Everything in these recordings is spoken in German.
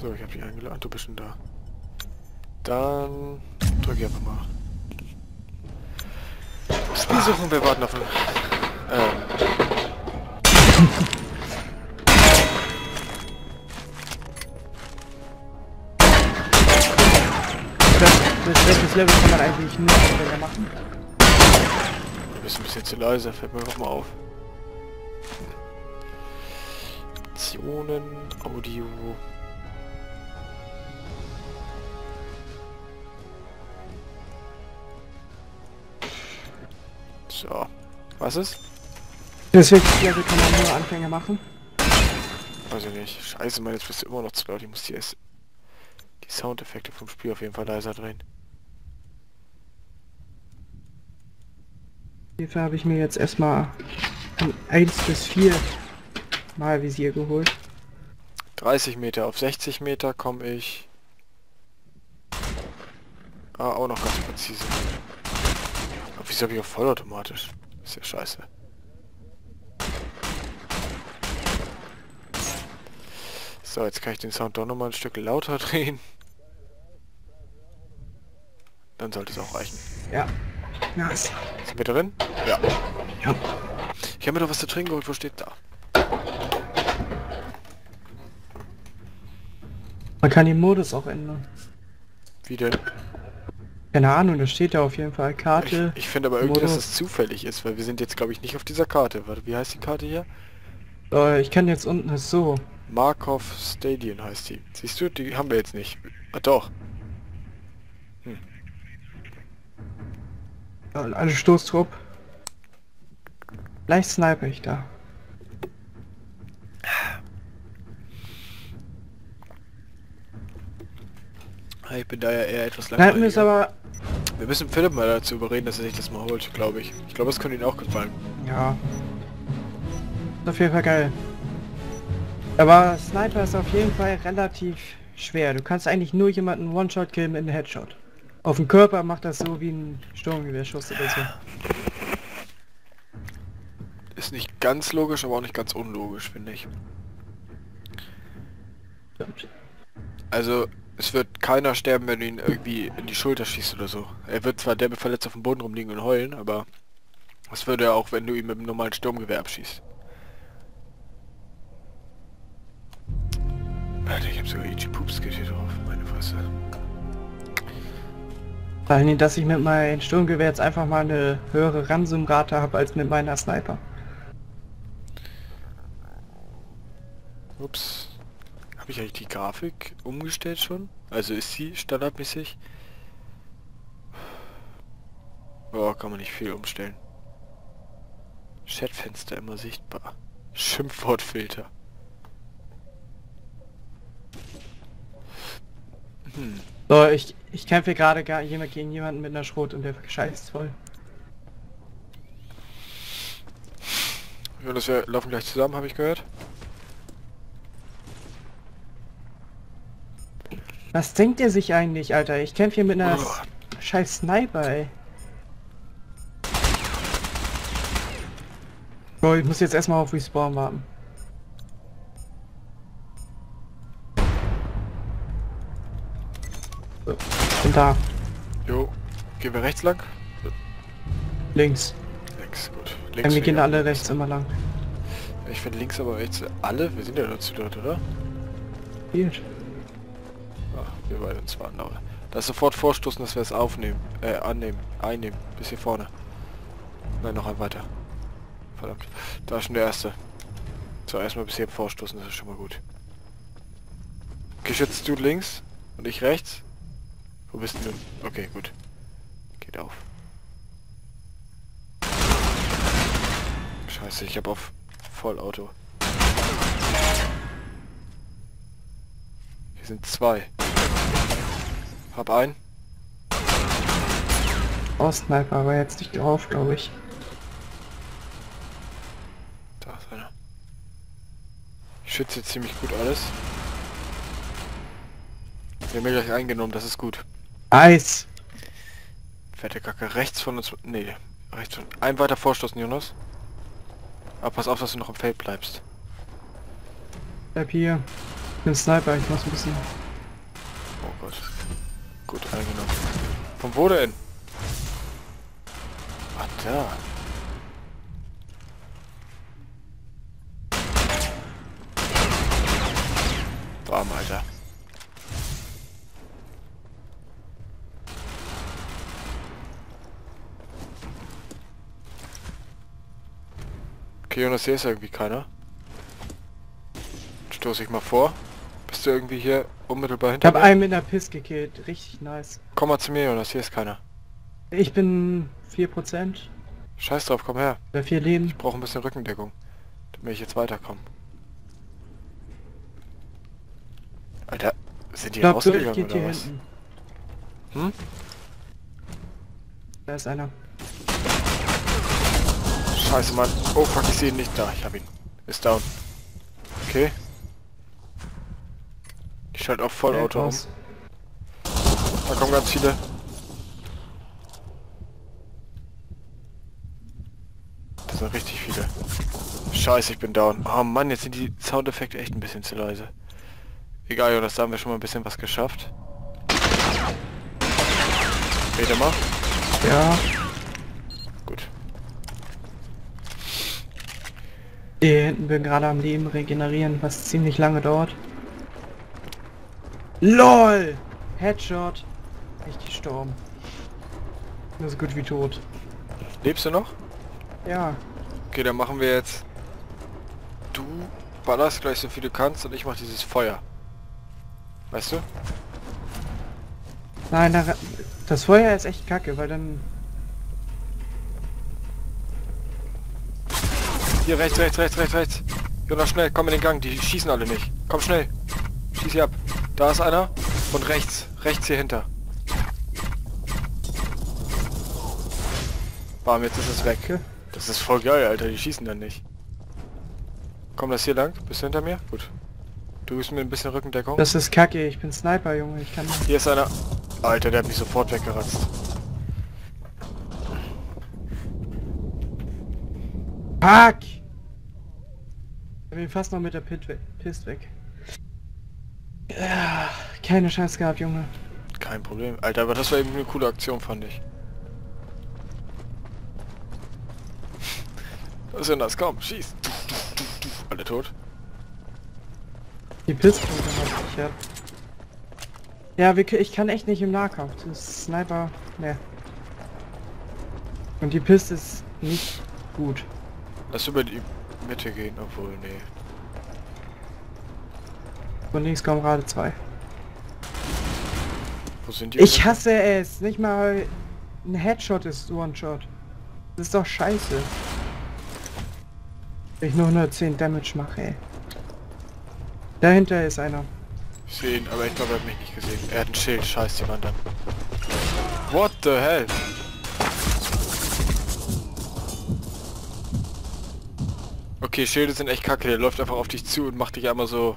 So, ich habe dich eingeladen. Du bist schon da. Dann drücke ich einfach mal. Spiel suchen, wir warten auf den... Ähm, Das, das welches Level kann man eigentlich nur Anfänger machen? du bist ein bisschen zu leise, fällt mir auch mal auf. Optionen, Audio... So. Was ist? Das welches Level kann man nur Anfänger machen? Weiß ich nicht. Scheiße, Mann, jetzt bist du immer noch zu laut. Ich muss die, S die Soundeffekte vom Spiel auf jeden Fall leiser drehen. Hierfür habe ich mir jetzt erstmal ein 1 bis 4 Mal Visier geholt. 30 Meter auf 60 Meter komme ich... Ah, auch noch ganz präzise. Wieso habe ich auch vollautomatisch? Ist ja scheiße. So, jetzt kann ich den Sound doch nochmal ein Stück lauter drehen. Dann sollte es auch reichen. Ja. Nice. Sind wir drin? Ja. Ja. Ich habe mir doch was zu trinken geholt. Wo steht da? Man kann den Modus auch ändern. Wie denn? Keine Ahnung, da steht ja auf jeden Fall Karte. Ich, ich finde aber irgendwie, dass es zufällig ist, weil wir sind jetzt, glaube ich, nicht auf dieser Karte. Warte, wie heißt die Karte hier? Äh, ich kann jetzt unten ist so. Markov Stadion heißt die. Siehst du, die haben wir jetzt nicht. Ah, doch. äh, Alle Stoßtrupp. Leicht sniper ich da. Ah, Ich bin da ja eher etwas Snipen ist aber... Wir müssen Philipp mal dazu überreden, dass er sich das mal holt, glaube ich. Ich glaube, es könnte ihm auch gefallen. Ja. Ist auf jeden Fall geil. Aber Sniper ist auf jeden Fall relativ schwer. Du kannst eigentlich nur jemanden One-Shot killen mit einem Headshot. Auf dem Körper macht das so wie ein Sturmgewehrschuss oder so. Ist nicht ganz logisch, aber auch nicht ganz unlogisch, finde ich. Stimmt. Also, es wird keiner sterben, wenn du ihn irgendwie in die Schulter schießt oder so. Er wird zwar derbe verletzt auf dem Boden rumliegen und heulen, aber das würde er auch, wenn du ihn mit einem normalen Sturmgewehr abschießt. Alter, ich habe sogar Ichi Poops hier drauf, meine Fresse. Vor allem, dass ich mit meinem Sturmgewehr jetzt einfach mal eine höhere Ranzumrate habe als mit meiner Sniper. Ups. Habe ich eigentlich die Grafik umgestellt schon? Also ist sie standardmäßig? Oh, kann man nicht viel umstellen. Chatfenster immer sichtbar. Schimpfwortfilter. Hm. So, ich, ich kämpfe gerade gar jemand gegen jemanden mit einer Schrot und der scheißt voll. Jonas, wir laufen gleich zusammen, habe ich gehört. Was denkt er sich eigentlich, Alter? Ich kämpfe hier mit einer Oh. scheiß Sniper, ey. Bro, ich muss jetzt erstmal auf Respawn warten. So, bin da. Jo. Gehen wir rechts lang? Links. Links, gut. Ja, Links wir gehen alle rechts immer lang. Ich finde links aber rechts alle. Wir sind ja dazu dort, oder? Hier. Wir beide uns waren aber. Da ist sofort vorstoßen, dass wir es aufnehmen. Äh, annehmen. Einnehmen. Bis hier vorne. Nein, noch ein weiter. Verdammt. Da ist schon der erste. So, erstmal bis hier vorstoßen, das ist schon mal gut. Geschützt du links und ich rechts? Wo bist du? Okay, gut. Geht auf. Scheiße, ich habe auf Vollauto. Hier sind zwei. Hab ein. Oh, Sniper, aber jetzt nicht drauf, glaube ich. Da ist einer. Ich schütze jetzt ziemlich gut alles. Wir haben ja gleich eingenommen, das ist gut. Nice! Fette Kacke rechts von uns. Nee, rechts von. Ein weiter vorstoßen, Jonas. Aber pass auf, dass du noch im Feld bleibst. Bleib hier. Bin Sniper, ich muss ein bisschen... Oh Gott. Gut eingenommen. Von wo denn? Ah, da. Warm, Alter. Okay, Jonas, hier ist irgendwie keiner. Stoße ich mal vor. Du irgendwie hier unmittelbar Ich hinter habe mir? einen mit einer Piss gekillt, richtig nice. Komm mal zu mir, Jonas, hier ist keiner. Ich bin 4%, Scheiß drauf, komm her. oder 4 Leben. Ich brauche ein bisschen Rückendeckung, damit ich jetzt weiterkomme. Alter, sind die Ich glaube, rausgegangen oder was? hinten. Hm? Da ist einer. Scheiße, Mann. Oh fuck, ich sehe ihn nicht da. Ich hab ihn. Ist down. Okay. Ich schalte auf Vollauto um. raus. Da kommen ganz viele. Das sind richtig viele. Scheiße, ich bin down. Oh Mann, jetzt sind die Soundeffekte echt ein bisschen zu leise. Egal, Jonas, da haben wir schon mal ein bisschen was geschafft. Rede mal. Ja, Gut. hier hinten bin gerade am Leben regenerieren, was ziemlich lange dauert. LOL! Headshot. Ich gestorben. Nur so gut wie tot. Lebst du noch? Ja, Okay, dann machen wir jetzt... Du ballerst gleich so viel du kannst und ich mach dieses Feuer. Weißt du? nein, da, das Feuer ist echt kacke, weil dann... Hier rechts, rechts, rechts, rechts, rechts. Jonas, schnell, komm in den Gang, die schießen alle nicht. Komm schnell. Schieß sie ab. Da ist einer. Und rechts, rechts hier hinter. Bam, jetzt ist es weg. Das ist voll geil, Alter, die schießen dann nicht. Komm das hier lang? Bist du hinter mir? Gut. Du bist mir ein bisschen Rückendeckung. Das ist kacke, ich bin Sniper, Junge, ich kann... Hier ist einer. Alter, der hat mich sofort weggeratzt. Fuck! Ich hab ihn fast noch mit der Pit we Pist weg. Ja, keine Chance gehabt, Junge. Kein Problem. Alter, aber das war eben eine coole Aktion, fand ich. Was ist denn das? Komm, schieß. Alle tot? Die Pistole ich ja. Ja, wir, ich kann echt nicht im Nahkampf. Das ist Sniper, ne. Und die Pist ist nicht gut. Lass über die Mitte gehen, obwohl, nee. Von links kommen gerade zwei. Wo sind die? Ich hasse es. Nicht mal ein Headshot ist One-Shot. Das ist doch scheiße. Ich nur 110 Damage mache, ey. Dahinter ist einer. Ich sehe ihn, aber ich glaube, er hat mich nicht gesehen. Er hat ein Schild, scheiß die Wand an. What the hell? Okay, Schilde sind echt kacke. Der läuft einfach auf dich zu und macht dich einmal so...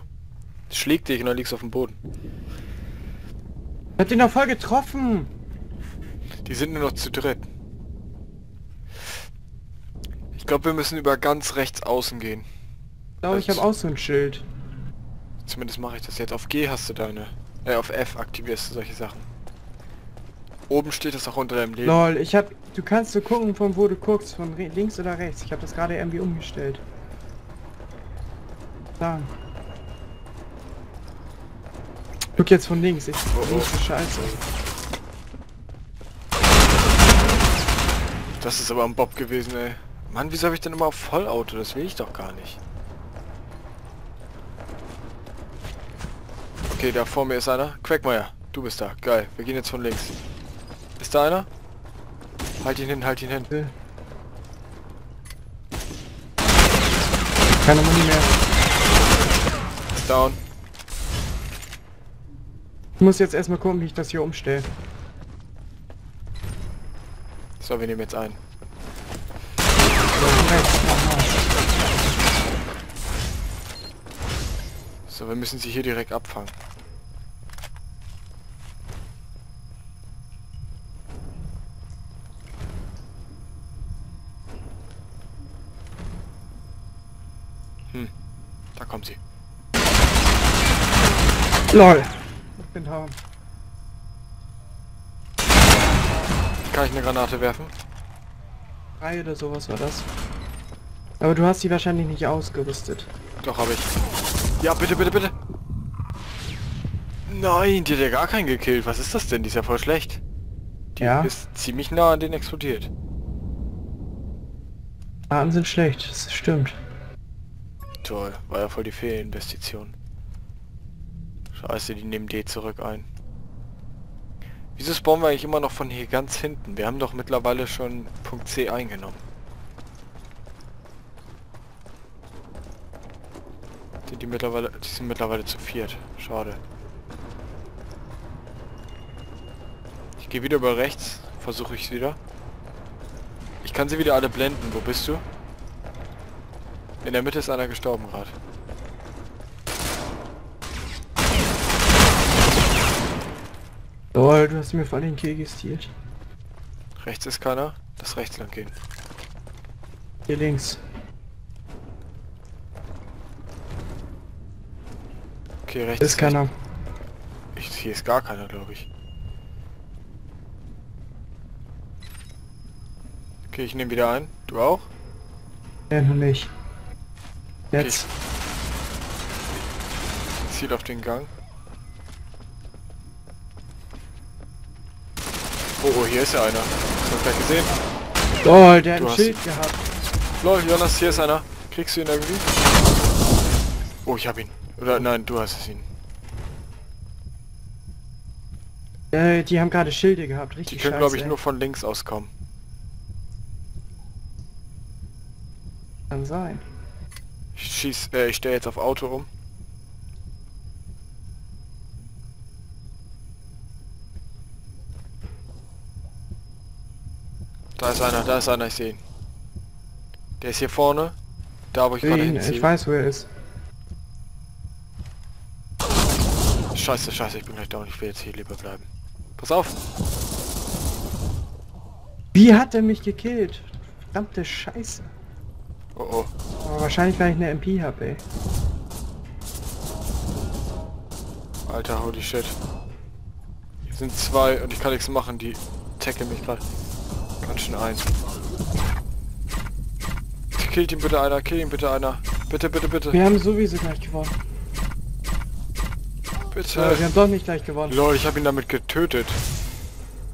Schlägt dich und dann liegst du auf dem Boden. Ich hab den doch voll getroffen. Die sind nur noch zu dritt. Ich glaube, wir müssen über ganz rechts außen gehen. Ich glaube, ich habe auch so ein Schild. Zumindest mache ich das jetzt. Auf G hast du deine... Äh, auf F aktivierst du solche Sachen. Oben steht es auch unter deinem Leben. Lol, ich hab... Du kannst so gucken, von wo du guckst, von links oder rechts. Ich habe das gerade irgendwie umgestellt. Da. Guck jetzt von links. Ich Oh, oh. links scheiße. Das ist aber ein Bob gewesen, ey. Mann, wieso habe ich denn immer auf Vollauto? Das will ich doch gar nicht. Okay, da vor mir ist einer. Quackmeier, du bist da. Geil. Wir gehen jetzt von links. Ist da einer? Halt ihn hin, halt ihn hin. Äh. Keine Muni mehr. Ist down. Ich muss jetzt erstmal gucken, wie ich das hier umstelle. So, wir nehmen jetzt ein. So, wir müssen sie hier direkt abfangen. Hm, da kommt sie. LOL. Ich bin down. Kann ich eine Granate werfen? Drei oder sowas war das. Aber du hast die wahrscheinlich nicht ausgerüstet. Doch, habe ich. Ja, bitte, bitte, bitte. Nein, die hat ja gar keinen gekillt. Was ist das denn? Die ist ja voll schlecht. Die Ja. ist ziemlich nah an den explodiert. Arten sind schlecht, das stimmt. Toll, war ja voll die Fehlinvestition. Scheiße, die nehmen D zurück ein. Wieso spawnen wir eigentlich immer noch von hier ganz hinten? Wir haben doch mittlerweile schon Punkt C eingenommen. Sind die mittlerweile, die sind mittlerweile zu viert. Schade. Ich gehe wieder über rechts, versuche ich es wieder. Ich kann sie wieder alle blenden. Wo bist du? In der Mitte ist einer gestorben gerade. LOL, du hast mir voll den Kill gestealt. Rechts ist keiner. Das rechts lang gehen. Hier links. Okay, rechts Ist keiner. Ich, hier ist gar keiner, glaube ich. Okay, ich nehme wieder ein. Du auch? Ja, noch nicht. Okay, Jetzt. ich ziel auf den Gang. Oh, oh, hier ist ja einer. Hast du gleich gesehen? LOL, der hat ein Schild gehabt. Lol, Jonas, hier ist einer. Kriegst du ihn irgendwie? Oh, ich hab ihn. Oder nein, du hast es ihn. Äh, die haben gerade Schilde gehabt, Die richtig können, glaube ich, scheiße, nur von links aus kommen. ey. Kann sein. Ich schieß, äh, ich stelle jetzt auf Auto um. Da ist einer, da ist einer, ich sehe ihn. Der ist hier vorne. Da, wo ich gerade hinziehe. Ich weiß, wo er ist. Scheiße, scheiße, ich bin gleich down. Ich will jetzt hier lieber bleiben. Pass auf. Wie hat er mich gekillt? Verdammte Scheiße. Oh, oh. Aber wahrscheinlich, weil ich eine MP habe, ey. Alter, holy shit. Hier sind zwei und ich kann nichts machen. Die tackeln mich gerade ganz schön ein. Killt ihn bitte einer, kill ihn bitte einer. Bitte, bitte, bitte. Wir haben sowieso gleich gewonnen. Bitte. Äh, wir haben doch nicht gleich gewonnen. Lol, ich habe ihn damit getötet.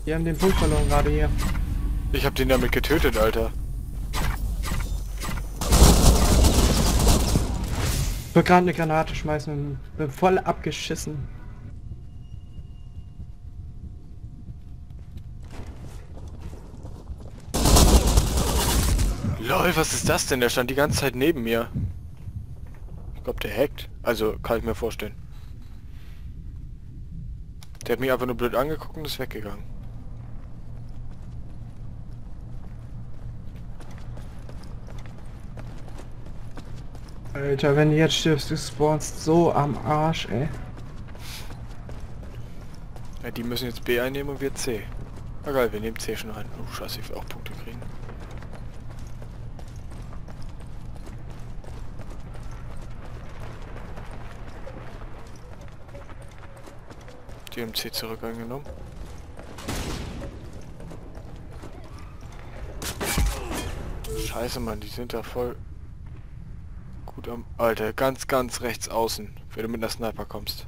Wir haben den Punkt verloren gerade hier. Ich habe den damit getötet, Alter. Ich wollte gerade eine Granate schmeißen und bin voll abgeschissen. Lol, was ist das denn? Der stand die ganze Zeit neben mir. Ich glaube, der hackt. Also, kann ich mir vorstellen. Der hat mich einfach nur blöd angeguckt und ist weggegangen. Alter, wenn du jetzt stirbst, du spawnst so am Arsch, ey. Ja, die müssen jetzt B einnehmen und wir C. Na geil, wir nehmen C schon ein. Oh scheiße, ich will auch Punkte kriegen. Die haben C zurück eingenommen. Scheiße, Mann, die sind da voll gut am... Alter, ganz, ganz rechts außen, wenn du mit einer Sniper kommst.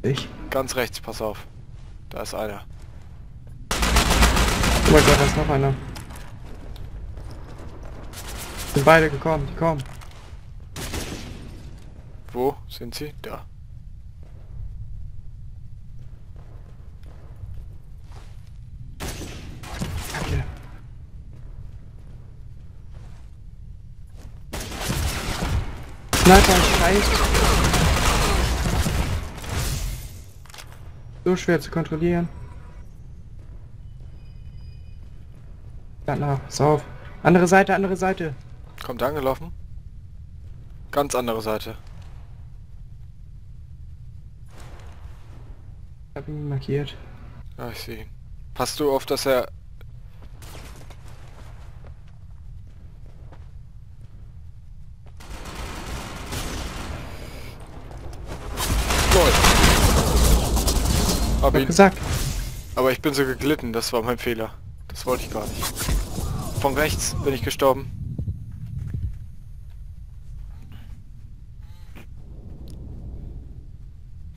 Ich? Ganz rechts, pass auf. Da ist einer. Oh mein Gott, da ist noch einer. Sind beide gekommen, die kommen. Wo sind sie? Da. Kacke. Sniper ist scheiße. So schwer zu kontrollieren. Ja, na, pass auf. Andere Seite, andere Seite. Kommt angelaufen. Ganz andere Seite. Ich hab ihn markiert. Ja, ich sehe ihn. Passt du auf, dass er... Hab ihn, gesagt. aber ich bin so geglitten, das war mein Fehler. Das wollte ich gar nicht. Von rechts bin ich gestorben.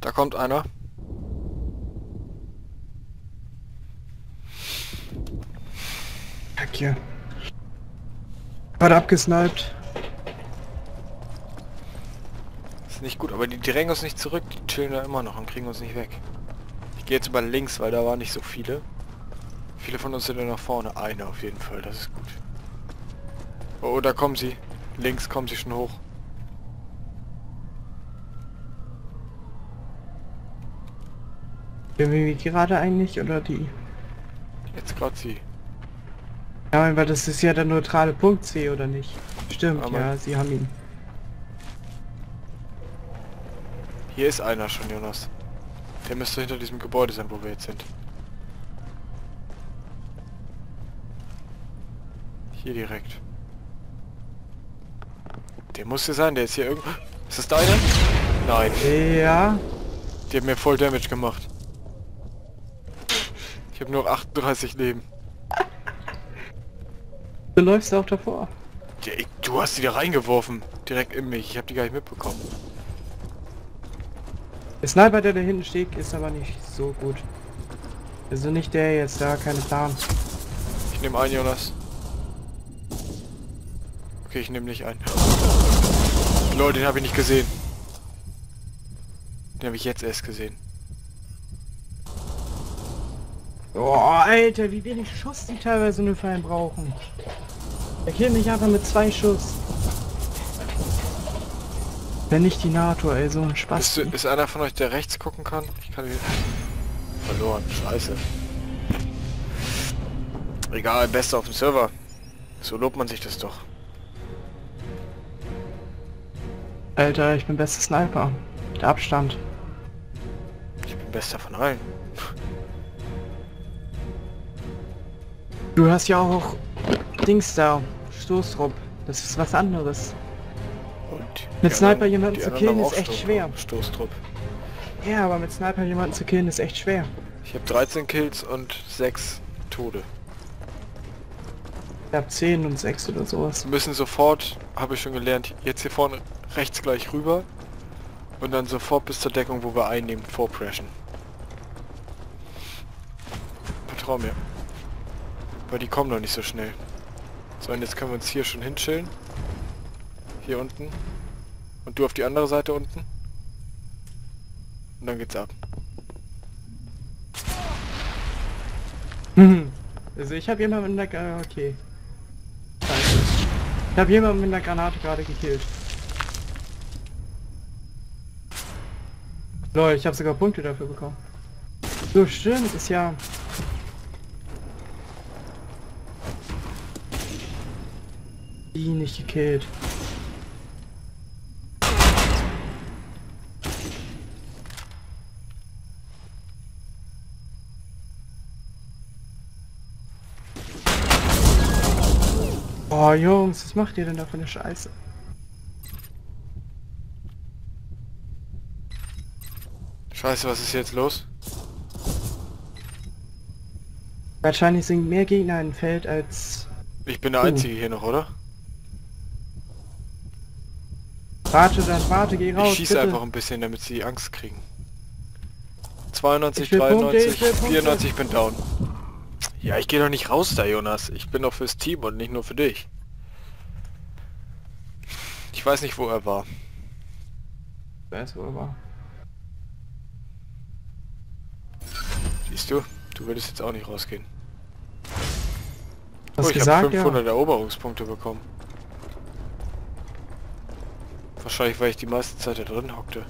Da kommt einer. Kack hier. Gerade abgesniped. Ist nicht gut, aber die drängen uns nicht zurück. Die chillen da immer noch und kriegen uns nicht weg. Gehe jetzt über links, weil da waren nicht so viele. Viele von uns sind ja nach vorne. Einer auf jeden Fall, das ist gut. Oh, da kommen sie. Links kommen sie schon hoch. Bin wir gerade eigentlich oder die? Jetzt gerade sie. Ja, weil das ist ja der neutrale Punkt C oder nicht? Stimmt, Aber- ja, sie haben ihn. Hier ist einer schon, Jonas. Der müsste hinter diesem Gebäude sein, wo wir jetzt sind. Hier direkt. Der muss hier sein, der ist hier irgendwo... Ist das deine? Nein, Ja, die hat mir voll Damage gemacht. Ich habe nur 38 Leben. du läufst auch davor. Du hast die da reingeworfen. Direkt in mich. Ich habe die gar nicht mitbekommen. Der Sniper, der da hinten steht, ist aber nicht so gut. Also nicht der jetzt da, keine Plan. Ich nehme ein, Jonas. Okay, ich nehme nicht ein. Leute, den habe ich nicht gesehen. Den habe ich jetzt erst gesehen. Oh, Alter, wie wenig Schuss die teilweise nur für einen brauchen. Der killt mich einfach mit zwei Schuss. Wenn nicht die NATO, ey, so ein Ist, Spaß. ist einer von euch, der rechts gucken kann? Ich kann ihn... Verloren. Scheiße. Egal, bester auf dem Server. So lobt man sich das doch. Alter, ich bin bester Sniper. Der Abstand. Ich bin bester von allen. Du hast ja auch Dings da, Stoßtrupp. Das ist was anderes. Mit Sniper jemanden zu killen ist echt schwer. Stoßtrupp. Ja, aber mit Sniper jemanden zu killen ist echt schwer. Ich habe 13 Kills und 6 Tode. Ich hab 10 und 6 oder sowas. Wir müssen sofort, habe ich schon gelernt, jetzt hier vorne rechts gleich rüber und dann sofort bis zur Deckung, wo wir einnehmen, vorpreschen. Vertrau mir. Weil die kommen noch nicht so schnell. So, und jetzt können wir uns hier schon hinchillen. Hier unten. Und du auf die andere Seite unten. Und dann geht's ab. Also ich habe jemanden mit einer... Gra- Okay. Scheiße. Ich habe jemanden mit einer Granate gerade gekillt. Lol, ich habe sogar Punkte dafür bekommen. So stimmt, ist ja... Die nicht gekillt. Oh Jungs, was macht ihr denn da für eine Scheiße? Scheiße, was ist jetzt los? Wahrscheinlich sind mehr Gegner im Feld als... Ich bin der Oh. Einzige hier noch, oder? Warte, dann warte, geh raus, Ich schieße bitte. einfach ein bisschen, damit sie Angst kriegen. 92, Ich will Punkte, 93, ich will Punkte. 94, ich bin down. Ja, ich gehe doch nicht raus da, Jonas. Ich bin doch fürs Team und nicht nur für dich. Ich weiß nicht, wo er war. Weiß, wo er war. Siehst du? Du würdest jetzt auch nicht rausgehen. Was oh, ich habe 500 Eroberungspunkte bekommen. Wahrscheinlich, weil ich die meiste Zeit da drin hockte. ja.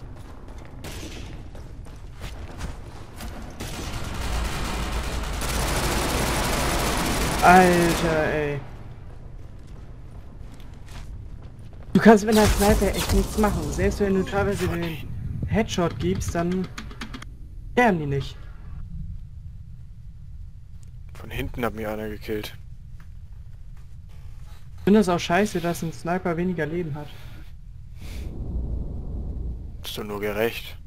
Alter, ey. Du kannst mit einer Sniper echt nichts machen. Selbst wenn du teilweise den. Headshot gibst, dann sterben die nicht. Von hinten hat mir einer gekillt. Ich finde es auch scheiße, dass ein Sniper weniger Leben hat. Ist doch nur gerecht.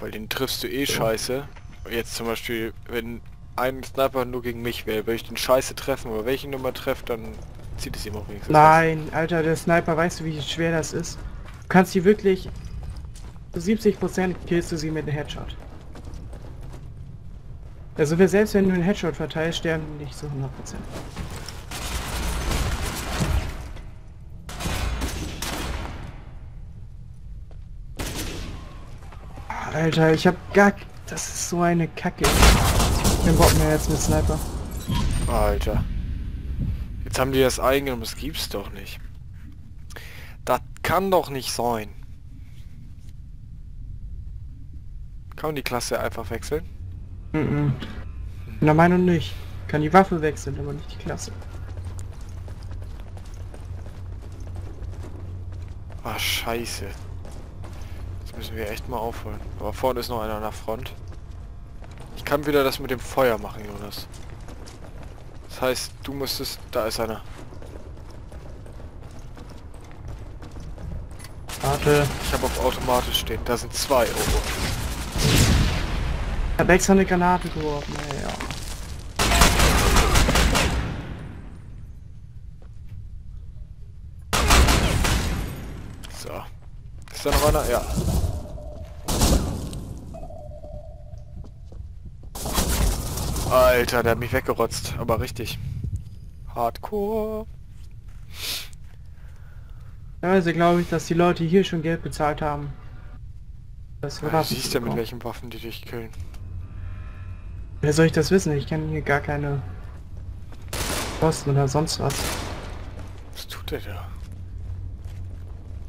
Weil den triffst du eh scheiße jetzt zum Beispiel, wenn ein Sniper nur gegen mich wäre, würde ich den Scheiße treffen, aber welche Nummer trefft, dann zieht es ihm auch wenigstens. Nein, Alter, der Sniper, weißt du, wie schwer das ist? Du kannst die wirklich... Zu 70% killst du sie mit einem Headshot. Also wir selbst wenn du einen Headshot verteilst, sterben die nicht zu 100%. Alter, ich hab gar... Das ist so eine Kacke. Den Bock mehr jetzt mit Sniper. Alter. Jetzt haben die das eingenommen, das gibt's doch nicht. Das kann doch nicht sein. Kann man die Klasse einfach wechseln? Mhm. In der Meinung nicht. Kann die Waffe wechseln, aber nicht die Klasse. Ah, scheiße. Jetzt müssen wir echt mal aufholen. Aber vorne ist noch einer an der Front. Ich kann wieder das mit dem Feuer machen, Jonas. Das heißt, du müsstest... Da ist einer. Warte. Ich habe auf automatisch stehen. Da sind zwei. Oh, Ich hab extra eine Granate geworfen, ey, ja. So. Ist da noch einer? Ja. Alter, der hat mich weggerotzt. Aber richtig. Hardcore. Also glaube ich, dass die Leute hier schon Geld bezahlt haben. Das Ja, du siehst ja mit welchen Waffen die dich killen. Wer soll ich das wissen? Ich kenne hier gar keine Kosten oder sonst was. Was tut der da?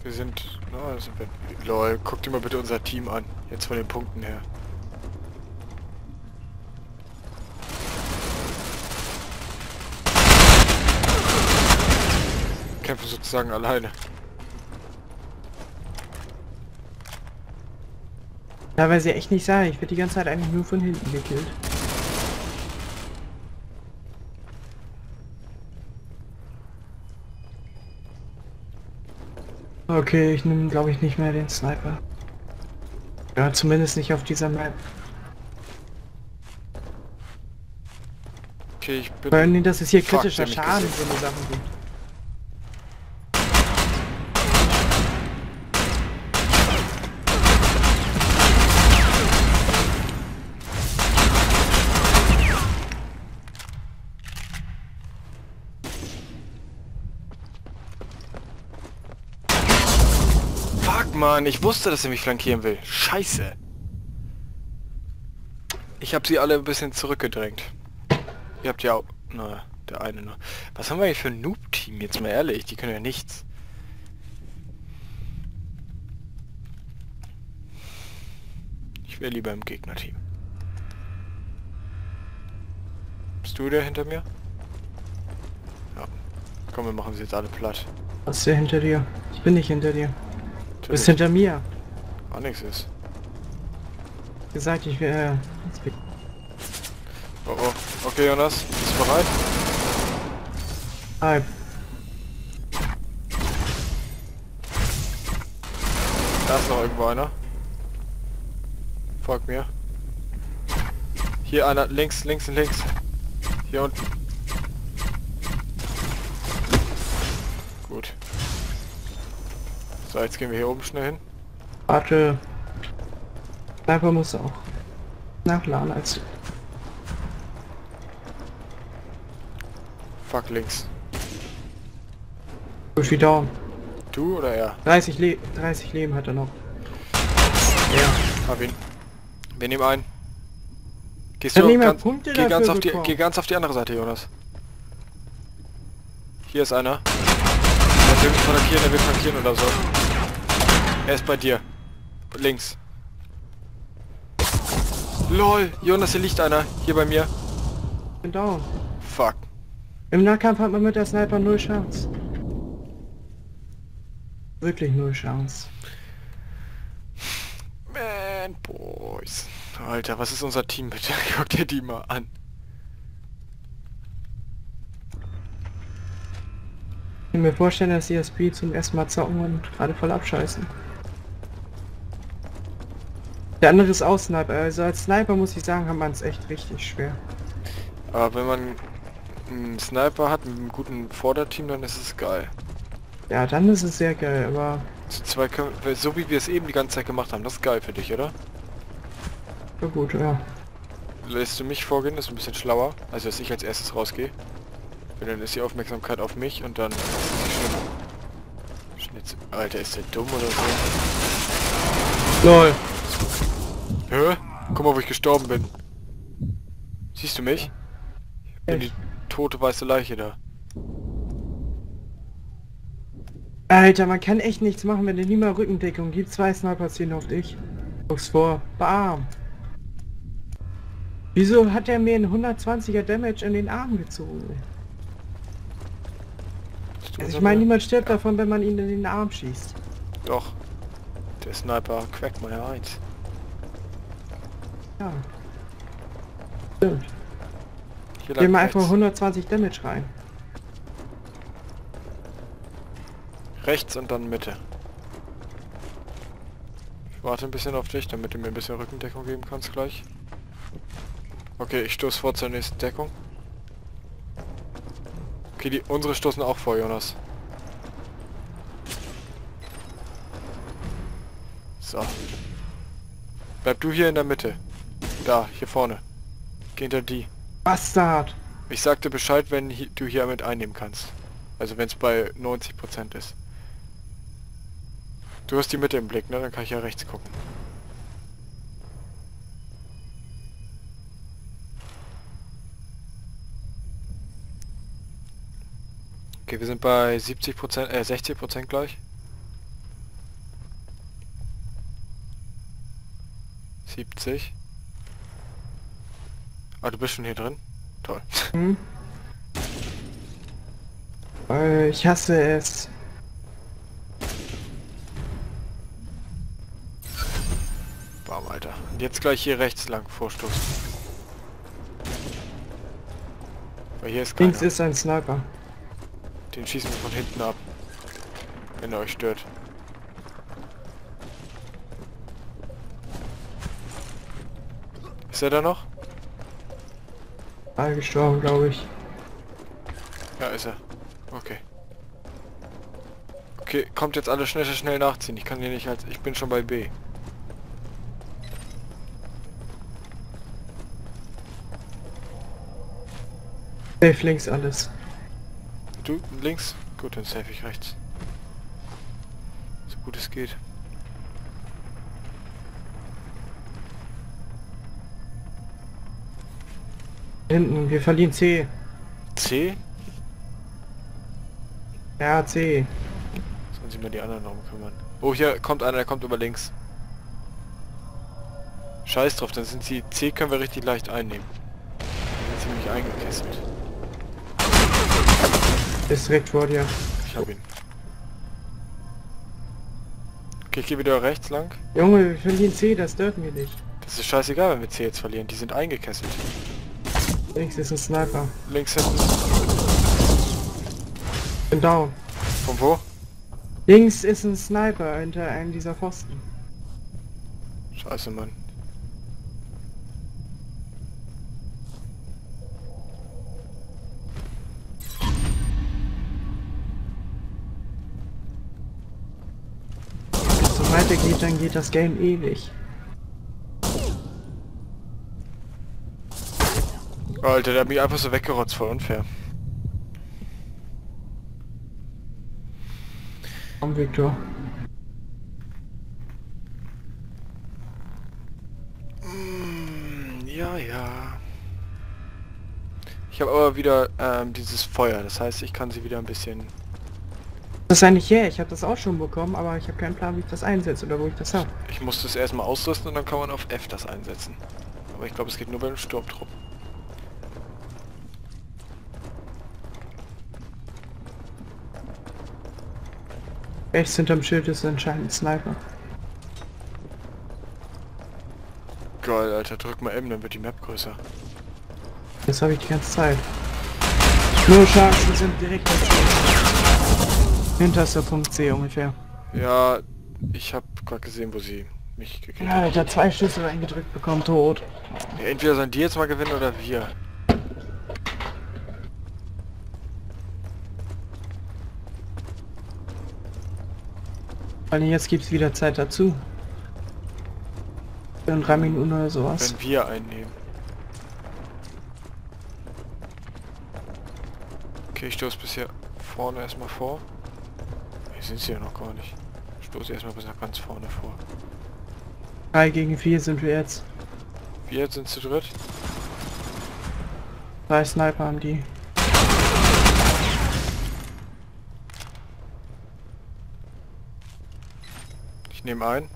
Wir sind... Na, da sind wir... Lol, guck dir mal bitte unser Team an. Jetzt von den Punkten her. Kämpfen sozusagen alleine. Sie echt nicht sagen. Ich werde die ganze Zeit eigentlich nur von hinten gekillt. Okay, ich nehme glaube ich nicht mehr den Sniper. Ja, zumindest nicht auf dieser Map. Okay, ich bin... Vor allem, dass es hier kritischer Schaden so eine Sachen gibt. Fuck, Mann, ich wusste, dass er mich flankieren will. Scheiße. Ich habe sie alle ein bisschen zurückgedrängt. Ihr habt ja auch... Na, der eine nur. Was haben wir eigentlich für ein Noob-Team? Jetzt mal ehrlich, die können ja nichts. Ich wäre lieber im Gegnerteam. Bist du der hinter mir? Ja. Komm, wir machen sie jetzt alle platt. Was ist hier hinter dir? Ich bin nicht hinter dir. Du bist hinter mir. Auch nichts ist. Gesagt, ich wäre... Oh, oh. Okay, Jonas, bist du bereit? Halb. Da ist noch irgendwo einer. Folgt mir. Hier einer, links, links und links. Hier unten. So, jetzt gehen wir hier oben schnell hin. Warte. Sniper muss auch nachladen als... Fuck, links. Gut wie down. Du oder er? 30, Le 30 Leben hat er noch. Ja. Hab ihn. Wir nehmen ein. Gehst Dann du ganz, Punkte geh, ganz auf die, geh ganz auf die andere Seite, Jonas. Hier ist einer. Der will flankieren, der will flankieren oder so. Er ist bei dir. Links. LOL, Jonas, hier liegt einer. Hier bei mir. Ich bin down. Fuck. Im Nahkampf hat man mit der Sniper null Chance. Wirklich null Chance. Man, Boys. Alter, was ist unser Team bitte? Guck dir die mal an. Ich kann mir vorstellen, dass die ESP zum ersten Mal zocken und gerade voll abscheißen. Der andere ist auch Sniper. Also als Sniper muss ich sagen, hat man es echt richtig schwer. Aber wenn man einen Sniper hat mit einem guten Vorderteam, dann ist es geil. Ja, dann ist es sehr geil, aber Zu zwei so wie wir es eben die ganze Zeit gemacht haben, das ist geil für dich, oder? so gut, ja. Lässt du mich vorgehen, das ist ein bisschen schlauer, also dass ich als erstes rausgehe. Und dann ist die Aufmerksamkeit auf mich und dann... Schnitz... Alter, ist der dumm oder so? LOL. Hä? Guck mal, wo ich gestorben bin. Siehst du mich? Ich bin die tote weiße Leiche da. Alter, man kann echt nichts machen, wenn du nie mal Rückendeckung gibt. Zwei Sniper ziehen auf dich. Guck's vor. Bam. Wieso hat er mir einen 120er Damage in den Arm gezogen? Also ich meine, niemand stirbt davon, wenn man ihn in den Arm schießt. Doch. Der Sniper Quackmeier 1. Ja. Stimmt. Hier Gehen wir einfach rechts. 120 Damage rein. rechts und dann Mitte. Ich warte ein bisschen auf dich, damit du mir ein bisschen Rückendeckung geben kannst gleich. Okay, ich stoße vor zur nächsten Deckung. Okay, die unsere stoßen auch vor, Jonas. So. Bleib du hier in der Mitte. Da, hier vorne. Geh hinter die. Bastard! Ich sag dir Bescheid, wenn hi- du hier mit einnehmen kannst. Also wenn es bei 90% ist. Du hast die Mitte im Blick, ne? Dann kann ich ja rechts gucken. Okay, wir sind bei 70%, äh 60% gleich. 70. Ah, du bist schon hier drin? Toll. Hm? Äh, ich hasse es. Bam, Alter. Und jetzt gleich hier rechts lang vorstoßen. Weil hier ist keiner. Links ist ein Sniper. Den schießen wir von hinten ab. Wenn er euch stört. Ist er da noch? All gestorben, glaube ich. Ja, ist er. Okay. Okay, kommt jetzt alle schnell, schnell nachziehen. Ich kann hier nicht als... Ich bin schon bei B. Safe links alles. Du links? Gut, dann safe ich rechts. So gut es geht. Hinten, wir verlieren C. C? Ja, C. Sollen sich mal die anderen darum kümmern. Oh, hier kommt einer, der kommt über links. Scheiß drauf, dann sind sie... C können wir richtig leicht einnehmen. Dann sind sie nämlich eingekesselt. Ist direkt vor dir. Ich hab ihn. Okay, ich gehe wieder rechts lang. Junge, wir verlieren C, das dürfen wir nicht. Das ist scheißegal, wenn wir C jetzt verlieren. Die sind eingekesselt. Links ist ein Sniper. Links hinten. Bin down. Von wo? Links ist ein Sniper hinter einem dieser Pfosten. Scheiße, Mann. Wenn es so weitergeht, dann geht das Game ewig. Alter, der hat mich einfach so weggerotzt, voll unfair. Komm, Victor. Mm, Ja, ja. Ich habe aber wieder ähm, dieses Feuer, das heißt, ich kann sie wieder ein bisschen... Das ist eigentlich her, ich habe das auch schon bekommen, aber ich habe keinen Plan, wie ich das einsetze oder wo ich das habe. Ich muss das erstmal ausrüsten und dann kann man auf F das einsetzen. Aber ich glaube, es geht nur bei den Rechts hinterm Schild ist anscheinend ein Sniper. Geil, Alter, drück mal M, dann wird die Map größer. Das habe ich die ganze Zeit. Nur die sind direkt. Hinterster Punkt C ungefähr. Ja, ich habe gerade gesehen, wo sie mich gekillt Ja, hat. Alter, zwei Schüsse reingedrückt bekommen, tot. Ja, entweder sollen die jetzt mal gewinnen oder wir. Weil jetzt gibt's wieder Zeit dazu. In drei Minuten oder sowas. Wenn wir einnehmen. Okay, ich stoße bis hier vorne erstmal vor. Hier sind sie ja noch gar nicht. Ich stoße erstmal bis nach ganz vorne vor. Drei gegen vier sind wir jetzt. Wir jetzt sind zu dritt. Drei Sniper haben die. Nehme ein.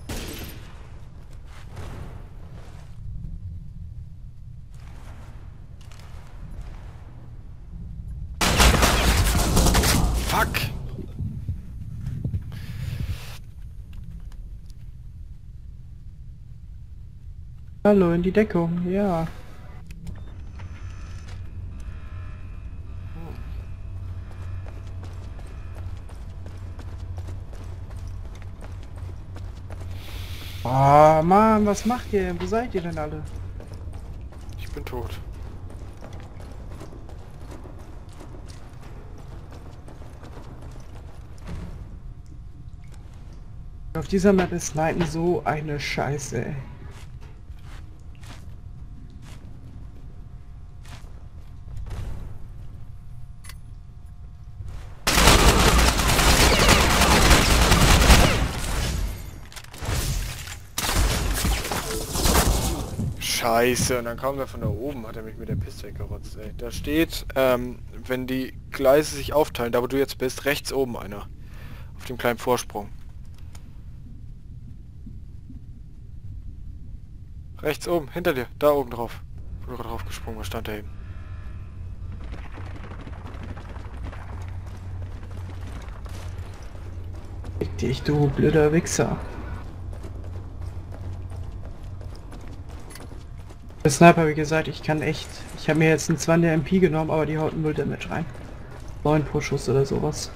Fuck! Hallo, in die Deckung, ja. Oh Mann, was macht ihr? Wo seid ihr denn alle? Ich bin tot. Auf dieser Map ist Snipen so eine Scheiße, ey. Scheiße, und dann kam der von da oben, hat er mich mit der Piste weggerotzt, ey. Da steht, ähm, wenn die Gleise sich aufteilen, da wo du jetzt bist, rechts oben einer. Auf dem kleinen Vorsprung. Rechts oben, hinter dir, da oben drauf. Wo du drauf gesprungen was stand da eben. Fick dich, du blöder Wichser. Der Sniper, wie gesagt, ich kann echt... Ich habe mir jetzt einen 20 MP genommen, aber die haut null Damage rein. 9 pro Schuss oder sowas.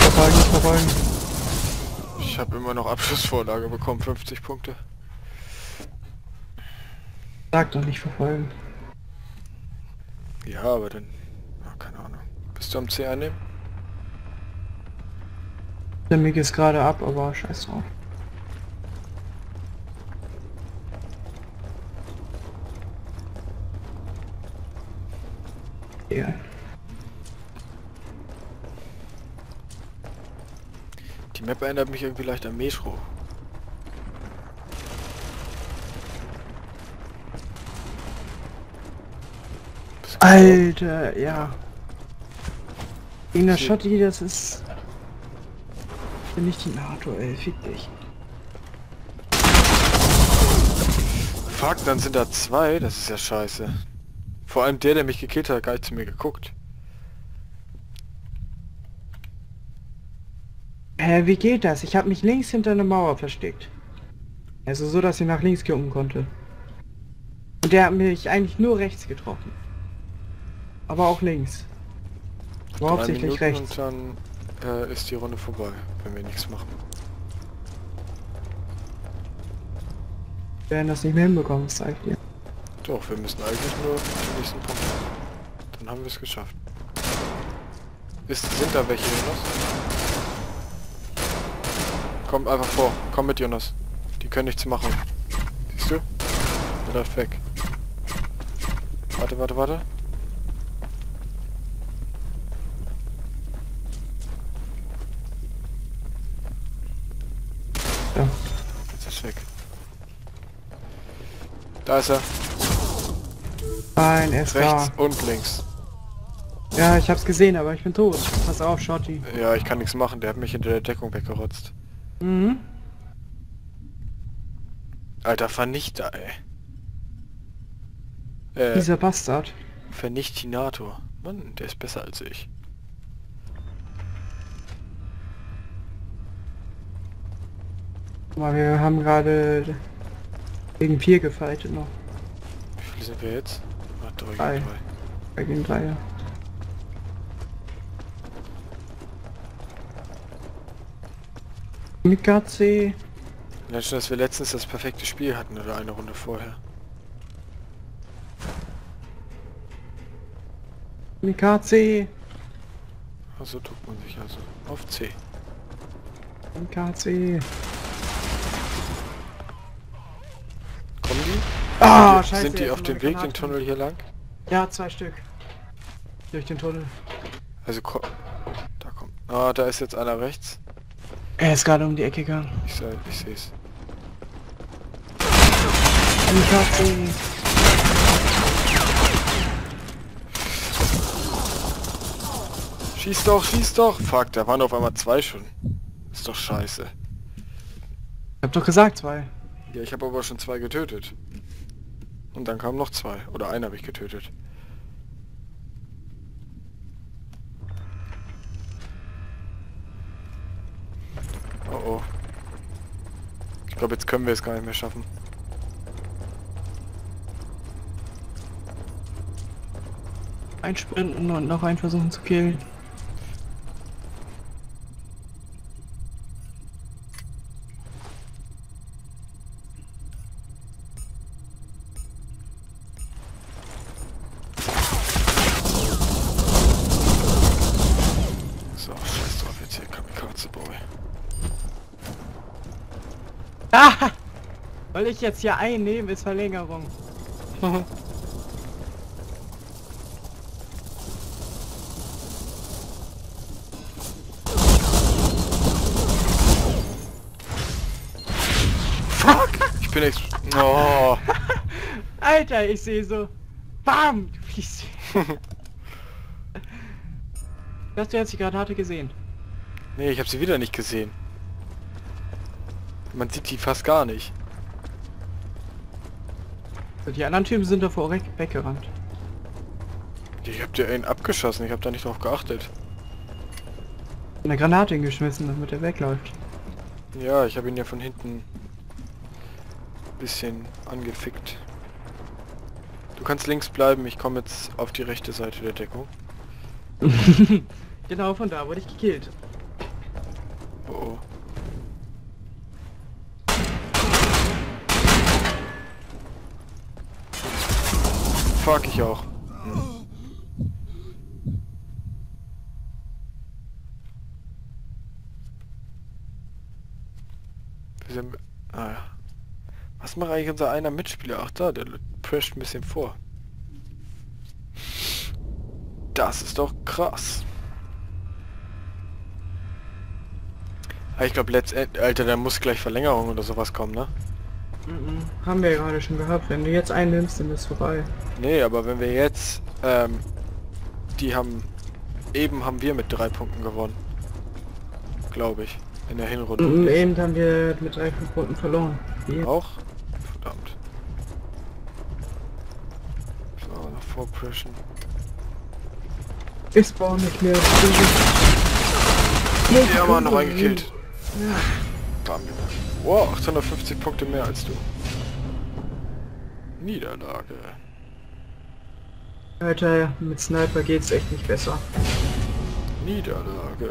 Verfolgen, verfolgen. Ich habe immer noch Abschlussvorlage bekommen, 50 Punkte. Sag doch nicht verfolgen. Ja, aber dann... ah, keine Ahnung. Bist du am C einnehmen? Der Mig ist gerade ab, aber scheiß drauf. Ja. Die Map erinnert mich irgendwie leicht an Metro. Alter, ja. Gegen das Sie- Schotti, das ist... Bin nicht die NATO, ey, fick dich. Fuck, dann sind da zwei, das ist ja scheiße. Vor allem der, der mich gekillt hat, hat gar nicht zu mir geguckt. Hä, wie geht das? Ich habe mich links hinter einer Mauer versteckt. Also so, dass ich nach links gucken konnte. Und der hat mich eigentlich nur rechts getroffen. Aber auch links. Drei hauptsächlich rechts. und dann äh, ist die Runde vorbei, wenn wir nichts machen. Wir werden das nicht mehr hinbekommen, das ich dir. Doch, wir müssen eigentlich nur den nächsten Punkt machen. Dann haben wir es geschafft. Ist, sind da welche, Jonas? Komm einfach vor. Komm mit, Jonas. Die können nichts machen. Siehst du? Der läuft weg. Warte, warte, warte. Ja. Jetzt ist er weg. Da ist er. Nein, er ist Rechts da. und links. Ja, ich hab's gesehen, aber ich bin tot. Pass auf, Shotty. Ja, ich kann nichts machen. Der hat mich hinter der Deckung weggerotzt. Mhm. Alter, Vernichter, ey. Äh, Dieser Bastard. Vernichtinator. Mann, der ist besser als ich. Guck mal, wir haben gerade gegen vier gefightet noch. Wie viele sind wir jetzt? Warte. 3 Drei. gegen 3. 3 gegen 3, ja. Kamikaze. Ja, schon, dass wir letztens das perfekte Spiel hatten oder eine Runde vorher. Kamikaze. Also tut man sich also auf C. Kamikaze. Kommen die? Ah, Sind die- scheiße. Sind die auf dem Weg den. Tunnel hier lang? Ja, zwei Stück. Durch den Tunnel. Also ko da kommt. Ah, da ist jetzt einer rechts. Er ist gerade um die Ecke gegangen. Ich seh, ich seh's. Kamikaze. Schieß doch, schieß doch! Fuck, da waren auf einmal zwei schon. Ist doch scheiße. Ich hab doch gesagt zwei. Ja, ich habe aber schon zwei getötet. Und dann kamen noch zwei. Oder einen habe ich getötet. Oh oh. Ich glaube, jetzt können wir es gar nicht mehr schaffen. Einsprinten und noch einen versuchen zu killen. So, scheiß drauf jetzt hier, Kamikaze Boy. Ah! Soll ich jetzt hier einnehmen, ist Verlängerung. Fuck! Ich bin ex... Oh! Alter, ich sehe so. Bam! Du fliegst. Hast du jetzt die Granate gesehen? Nee, ich habe sie wieder nicht gesehen. Man sieht die fast gar nicht. So, die anderen Typen sind davor weg weggerannt. Ich hab dir einen abgeschossen, ich habe da nicht drauf geachtet. Eine Granate hingeschmissen, damit er wegläuft. Ja, ich habe ihn ja von hinten bisschen angefickt. Du kannst links bleiben, ich komme jetzt auf die rechte Seite der Deckung. genau, von da wurde ich gekillt. Oh oh. Fuck ich auch. Wir sind... Ah ja. Was macht eigentlich unser einer Mitspieler? Ach da, der prescht ein bisschen vor. Das ist doch krass. Ah, Ich glaube letztendlich, Alter, da muss gleich Verlängerung oder sowas kommen, ne? Haben wir ja gerade schon gehabt. Wenn du jetzt einnimmst, dann ist vorbei. Nee, aber wenn wir jetzt, ähm, die haben, eben haben wir mit drei Punkten gewonnen. Glaube ich. In der Hinrunde. Und eben haben wir mit drei, Runden verloren. Wie? Auch? Verdammt. So, noch vorpreschen. Ich spawn nicht mehr. Ja, Mann, noch einen gekillt. Ja. Bam. Wow, 850 Punkte mehr als du. Niederlage. Alter, mit Sniper geht's echt nicht besser. Niederlage.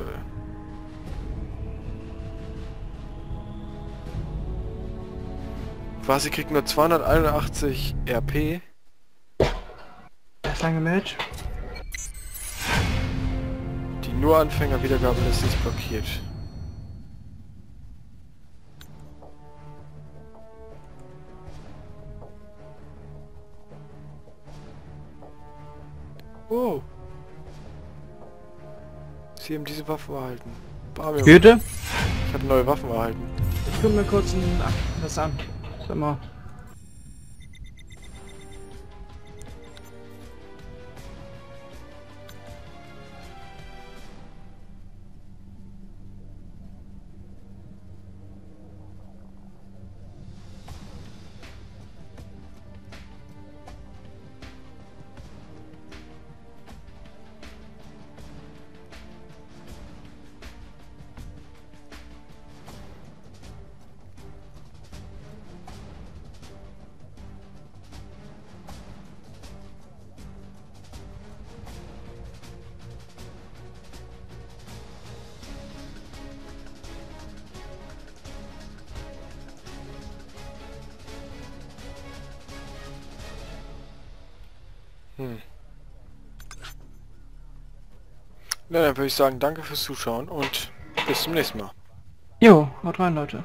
Quasi kriegt nur 281 RP. Das lange Match. Die nur Anfängerwiedergabeliste ist blockiert. Oh. Sie haben diese Waffe erhalten. Bam. Bitte? Ich habe neue Waffen erhalten. Ich guck mir kurz ein, ach, was an. Sag mal. Na, dann würde ich sagen, danke fürs Zuschauen und bis zum nächsten Mal. Jo, haut rein, Leute.